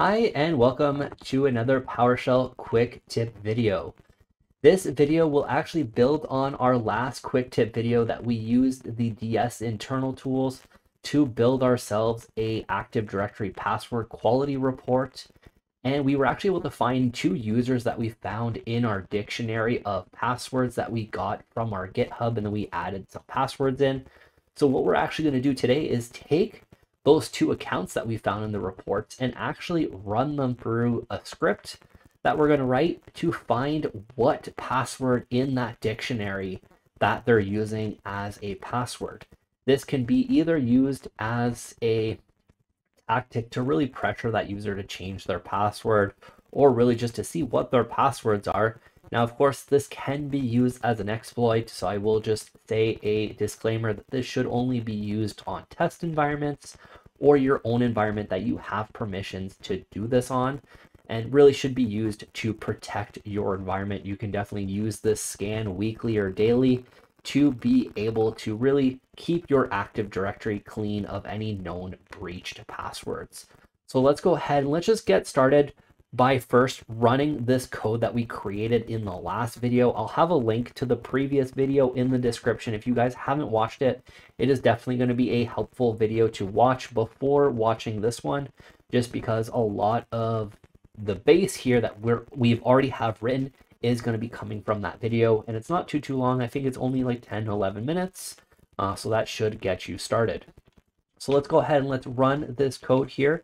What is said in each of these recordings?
Hi and welcome to another PowerShell quick tip video. This video will actually build on our last quick tip video that we used the DS internal tools to build ourselves a Active Directory password quality report. And we were actually able to find two users that we found in our dictionary of passwords that we got from our GitHub and then we added some passwords in. So what we're actually going to do today is take those two accounts that we found in the reports and actually run them through a script that we're going to write to find what password in that dictionary that they're using as a password. This can be either used as a tactic to really pressure that user to change their password or really just to see what their passwords are. Now, of course, this can be used as an exploit, so I will just say a disclaimer that this should only be used on test environments or your own environment that you have permissions to do this on and really should be used to protect your environment. You can definitely use this scan weekly or daily to be able to really keep your Active Directory clean of any known breached passwords. So let's go ahead and let's just get started by first running this code that we created in the last video. I'll have a link to the previous video in the description. If you guys haven't watched it, it is definitely going to be a helpful video to watch before watching this one, just because a lot of the base here that we're, we've already have written is going to be coming from that video. And it's not too, too long. I think it's only like 10 11 minutes. Uh, so that should get you started. So let's go ahead and let's run this code here.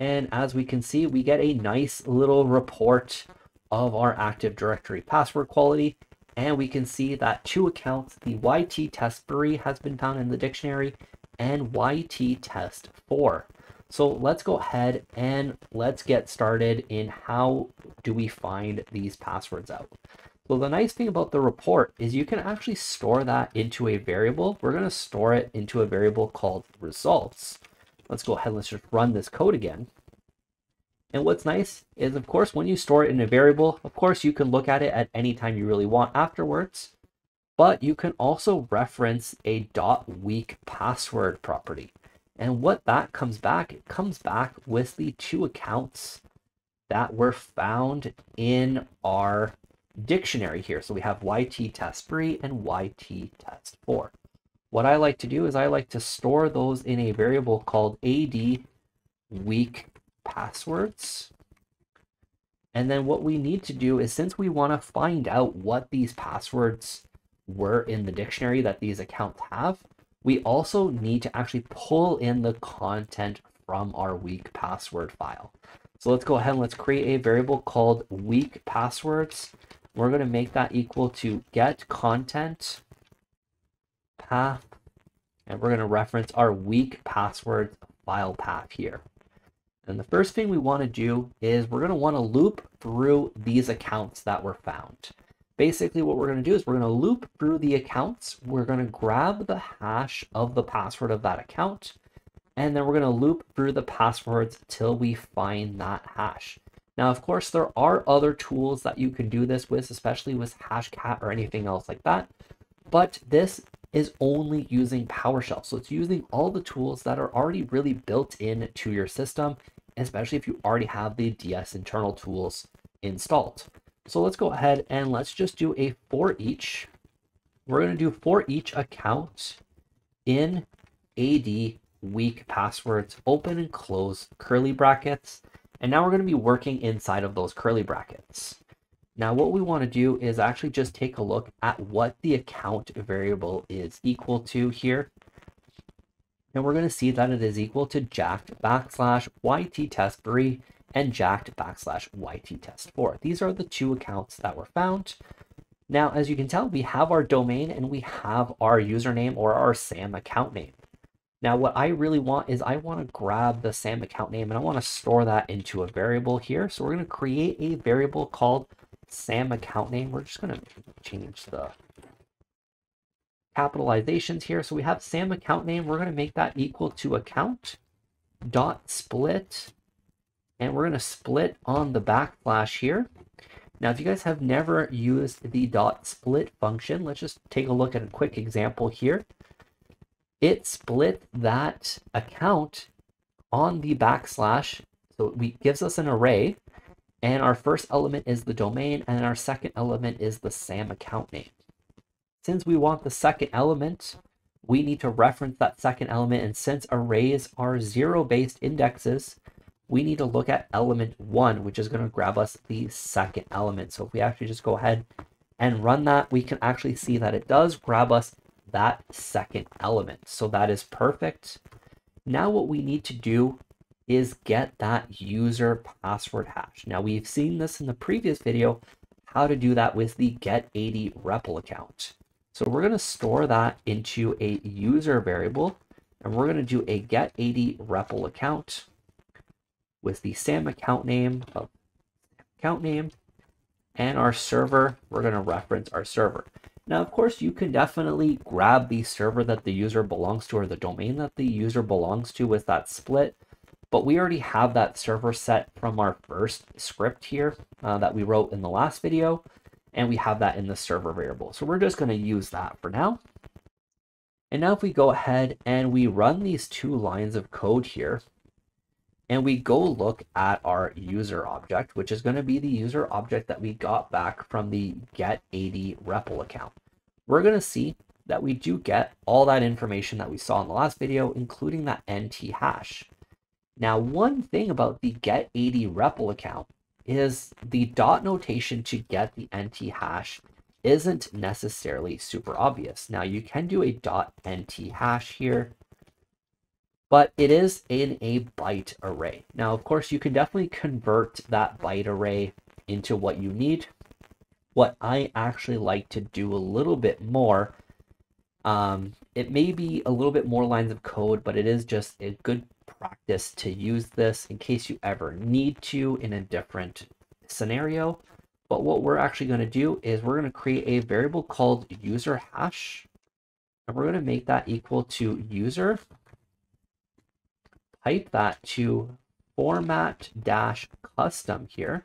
And as we can see, we get a nice little report of our Active Directory password quality. And we can see that two accounts, the YT test 3 has been found in the dictionary and YT test 4. So let's go ahead and let's get started in how do we find these passwords out. So the nice thing about the report is you can actually store that into a variable. We're going to store it into a variable called results. Let's go ahead and let's just run this code again. And what's nice is, of course, when you store it in a variable, of course, you can look at it at any time you really want afterwards, but you can also reference a dot .weak password property. And what that comes back, it comes back with the two accounts that were found in our dictionary here. So we have YT test 3 and YT test 4. What I like to do is I like to store those in a variable called AD weak passwords. And then what we need to do is since we want to find out what these passwords were in the dictionary that these accounts have, we also need to actually pull in the content from our weak password file. So let's go ahead and let's create a variable called weak passwords. We're going to make that equal to get content path, and we're going to reference our weak passwords file path here. And the first thing we want to do is we're going to want to loop through these accounts that were found. Basically, what we're going to do is we're going to loop through the accounts. We're going to grab the hash of the password of that account. And then we're going to loop through the passwords till we find that hash. Now, of course, there are other tools that you can do this with, especially with Hashcat or anything else like that. But this is only using PowerShell. So it's using all the tools that are already really built in to your system, especially if you already have the DS internal tools installed. So let's go ahead and let's just do a for each. We're going to do for each account in AD weak passwords, open and close curly brackets. And now we're going to be working inside of those curly brackets. Now what we want to do is actually just take a look at what the account variable is equal to here. And we're going to see that it is equal to jacked backslash yt test 3 and jacked backslash yt test 4. These are the two accounts that were found. Now, as you can tell, we have our domain and we have our username or our SAM account name. Now, what I really want is I want to grab the SAM account name and I want to store that into a variable here. So we're going to create a variable called SAM account name. We're just going to change the capitalizations here. So we have SAM account name. We're going to make that equal to account dot split. And we're going to split on the backslash here. Now, if you guys have never used the dot split function, let's just take a look at a quick example here. It split that account on the backslash So it gives us an array, and our first element is the domain, and our second element is the SAM account name. Since we want the second element, we need to reference that second element, and since arrays are zero-based indexes, we need to look at element one, which is going to grab us the second element. So if we actually just go ahead and run that, we can actually see that it does grab us that second element. So that is perfect. Now what we need to do is get that user password hash. Now we've seen this in the previous video, how to do that with the get80 REPL account. So we're going to store that into a user variable, and we're going to do a get80 REPL account with the SAM account name of account name and our server, we're going to reference our server. Now, of course, you can definitely grab the server that the user belongs to or the domain that the user belongs to with that split, but we already have that server set from our first script here uh, that we wrote in the last video, and we have that in the server variable. So we're just going to use that for now. And now if we go ahead and we run these two lines of code here, and we go look at our user object, which is going to be the user object that we got back from the get80 REPL account. We're going to see that we do get all that information that we saw in the last video, including that NT hash. Now, one thing about the get80 REPL account is the dot notation to get the NT hash isn't necessarily super obvious. Now, you can do a dot NT hash here, but it is in a byte array. Now, of course, you can definitely convert that byte array into what you need. What I actually like to do a little bit more, um, it may be a little bit more lines of code, but it is just a good practice to use this in case you ever need to in a different scenario. But what we're actually going to do is we're going to create a variable called user hash. And we're going to make that equal to user pipe that to format dash custom here.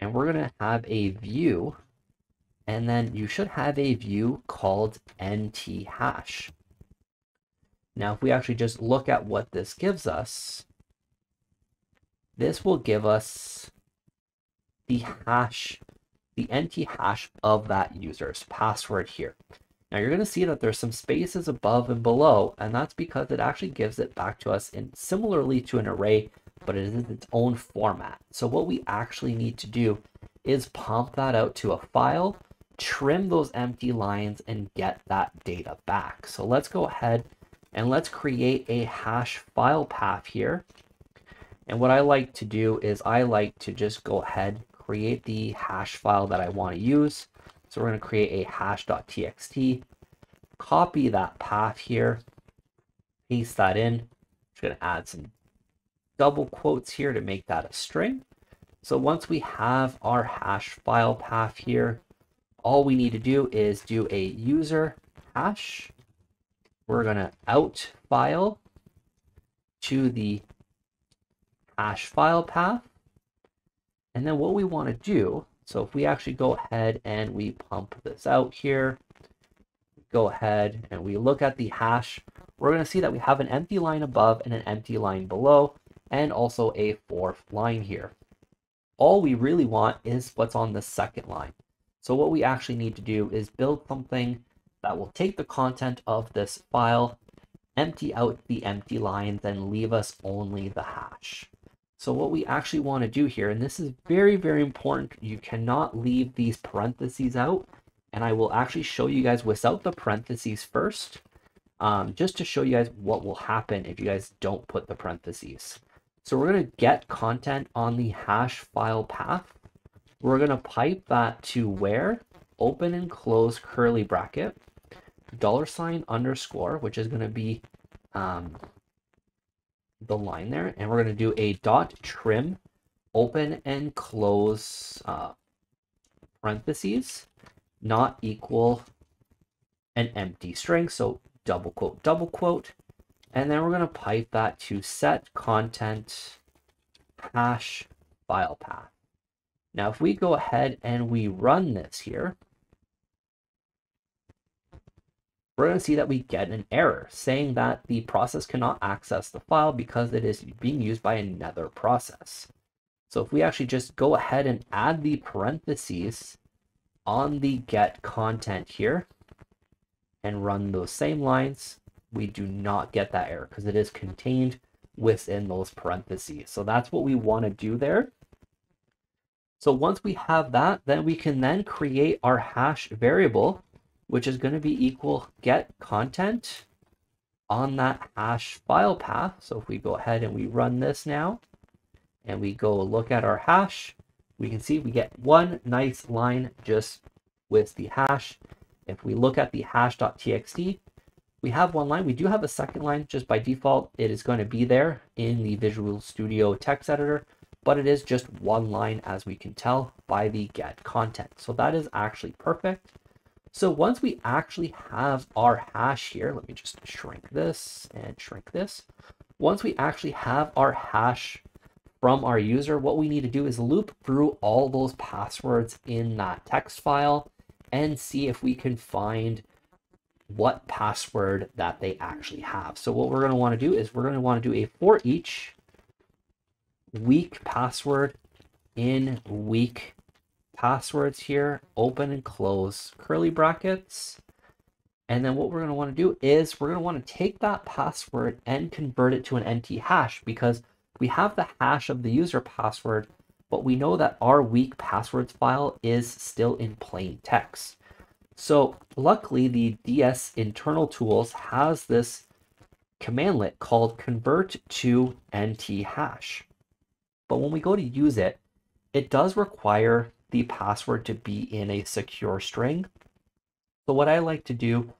And we're going to have a view. And then you should have a view called NT hash. Now, if we actually just look at what this gives us, this will give us the hash, the empty hash of that user's password here. Now you're going to see that there's some spaces above and below, and that's because it actually gives it back to us in similarly to an array, but it is its own format. So what we actually need to do is pump that out to a file, trim those empty lines, and get that data back. So let's go ahead and let's create a hash file path here. And what I like to do is I like to just go ahead, create the hash file that I want to use. So we're going to create a hash.txt, copy that path here, paste that in. Just going to add some double quotes here to make that a string. So once we have our hash file path here, all we need to do is do a user hash. We're going to out file to the hash file path. And then what we want to do so if we actually go ahead and we pump this out here, go ahead and we look at the hash, we're going to see that we have an empty line above and an empty line below, and also a fourth line here. All we really want is what's on the second line. So what we actually need to do is build something that will take the content of this file, empty out the empty line, then leave us only the hash. So what we actually want to do here, and this is very, very important, you cannot leave these parentheses out. And I will actually show you guys without the parentheses first, um, just to show you guys what will happen if you guys don't put the parentheses. So we're going to get content on the hash file path. We're going to pipe that to where, open and close curly bracket, dollar sign underscore, which is going to be um, the line there. And we're going to do a dot trim open and close uh, parentheses not equal an empty string. So double quote double quote. And then we're going to pipe that to set content hash file path. Now if we go ahead and we run this here we're going to see that we get an error saying that the process cannot access the file because it is being used by another process. So if we actually just go ahead and add the parentheses on the get content here and run those same lines, we do not get that error because it is contained within those parentheses. So that's what we want to do there. So once we have that, then we can then create our hash variable, which is going to be equal get content on that hash file path. So if we go ahead and we run this now, and we go look at our hash, we can see we get one nice line just with the hash. If we look at the hash.txt, we have one line. We do have a second line just by default. It is going to be there in the Visual Studio text editor, but it is just one line as we can tell by the get content. So that is actually perfect. So once we actually have our hash here, let me just shrink this and shrink this. Once we actually have our hash from our user, what we need to do is loop through all those passwords in that text file and see if we can find what password that they actually have. So what we're going to want to do is we're going to want to do a for each weak password in weak passwords here, open and close curly brackets. And then what we're going to want to do is we're going to want to take that password and convert it to an NT hash because we have the hash of the user password, but we know that our weak passwords file is still in plain text. So luckily the DS internal tools has this commandlet called convert to NT hash. But when we go to use it, it does require the password to be in a secure string. So what I like to do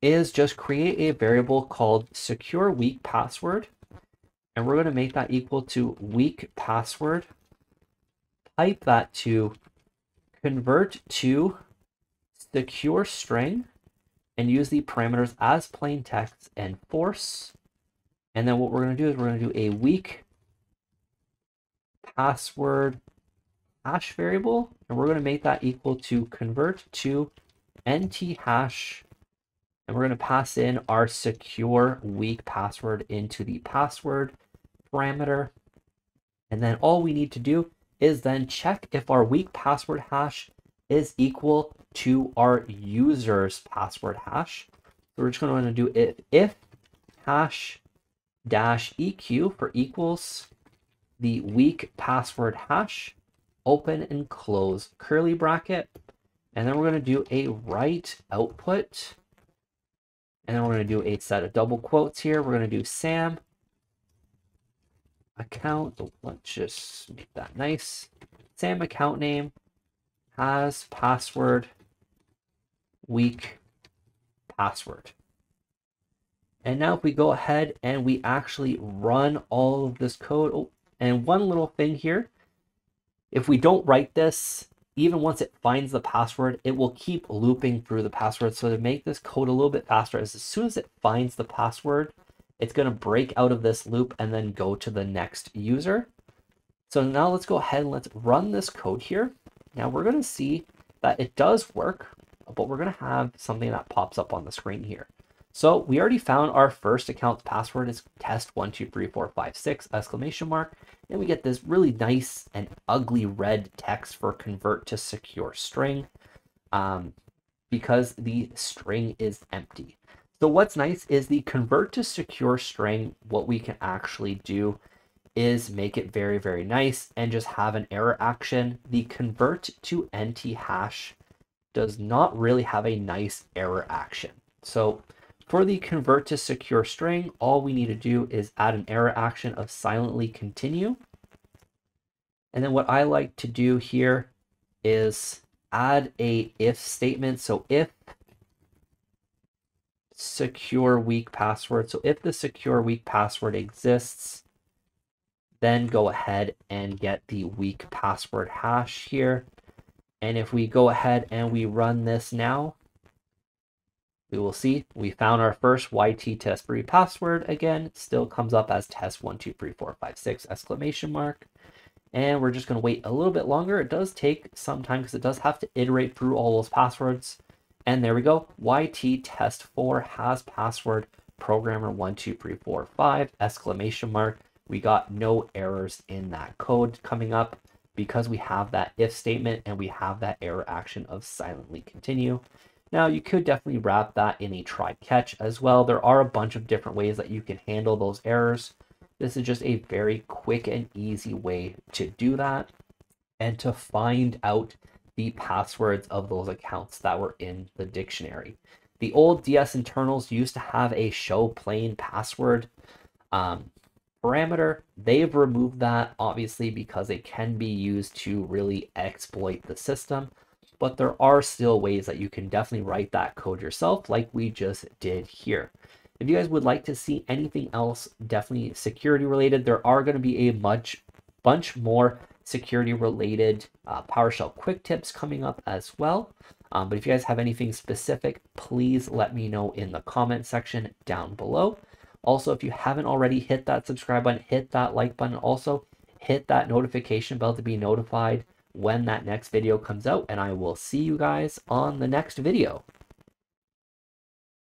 is just create a variable called secure weak password and we're going to make that equal to weak password. Type that to convert to secure string and use the parameters as plain text and force. And then what we're going to do is we're going to do a weak password hash variable, and we're going to make that equal to convert to nt hash, and we're going to pass in our secure weak password into the password parameter. And then all we need to do is then check if our weak password hash is equal to our user's password hash. So we're just going to want to do if, if hash dash eq for equals the weak password hash, open and close curly bracket. And then we're going to do a write output. And then we're going to do a set of double quotes here. We're going to do Sam account. Let's just make that nice. Sam account name has password weak password. And now if we go ahead and we actually run all of this code, oh, and one little thing here, if we don't write this, even once it finds the password, it will keep looping through the password. So to make this code a little bit faster, as soon as it finds the password, it's going to break out of this loop and then go to the next user. So now let's go ahead and let's run this code here. Now we're going to see that it does work, but we're going to have something that pops up on the screen here. So we already found our first account's password is test12345 exclamation mark, and we get this really nice and ugly red text for convert to secure string um, because the string is empty. So what's nice is the convert to secure string, what we can actually do is make it very, very nice and just have an error action. The convert to NT hash does not really have a nice error action. So for the convert to secure string, all we need to do is add an error action of silently continue. And then what I like to do here is add a if statement. So if secure weak password. So if the secure weak password exists, then go ahead and get the weak password hash here. And if we go ahead and we run this now, we will see we found our first YT test free password again, still comes up as test one, two, three, four, five, six exclamation mark. And we're just going to wait a little bit longer. It does take some time because it does have to iterate through all those passwords And there we go. YT test 4 has password programmer 12345 exclamation mark. We got no errors in that code coming up because we have that if statement and we have that error action of silently continue. Now you could definitely wrap that in a try catch as well. There are a bunch of different ways that you can handle those errors. This is just a very quick and easy way to do that and to find out the passwords of those accounts that were in the dictionary. The old DS internals used to have a show plain password um, parameter. They've removed that obviously because it can be used to really exploit the system but there are still ways that you can definitely write that code yourself like we just did here. If you guys would like to see anything else, definitely security related, there are going to be a much bunch more security related uh, PowerShell quick tips coming up as well. Um, but if you guys have anything specific, please let me know in the comment section down below. Also, if you haven't already hit that subscribe button, hit that like button. Also, hit that notification bell to be notified when that next video comes out, and I will see you guys on the next video.